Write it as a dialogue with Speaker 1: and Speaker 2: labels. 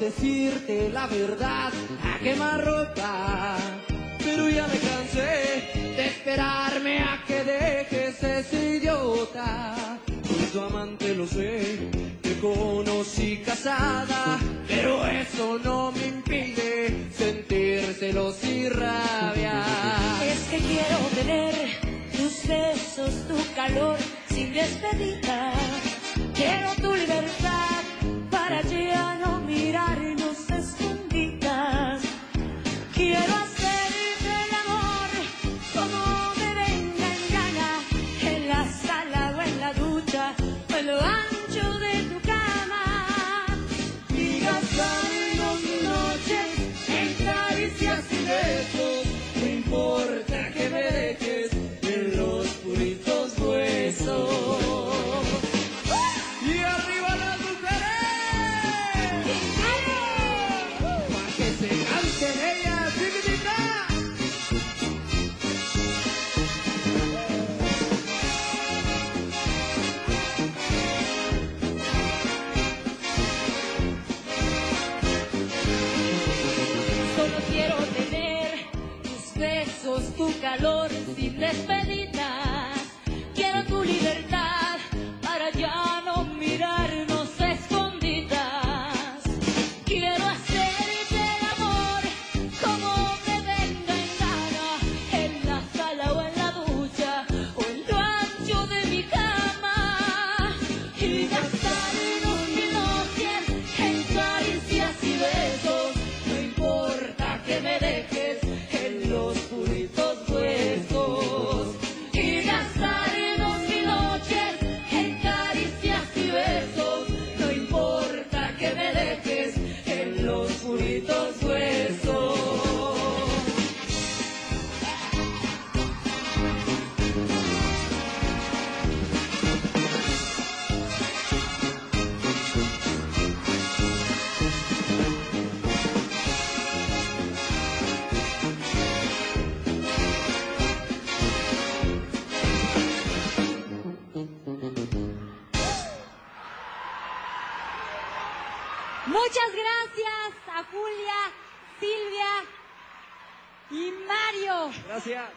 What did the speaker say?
Speaker 1: decirte la verdad a quemarropa. Pero ya me cansé de esperarme a que dejes ese idiota. Con tu amante lo sé, te conocí casada, pero eso no me impide sentir celos y rabia.
Speaker 2: Es que quiero tener tus besos, tu calor sin despedida. Quiero tu libertad calor sin despedidas.
Speaker 3: Muchas gracias a Julia, Silvia y Mario.
Speaker 1: Gracias.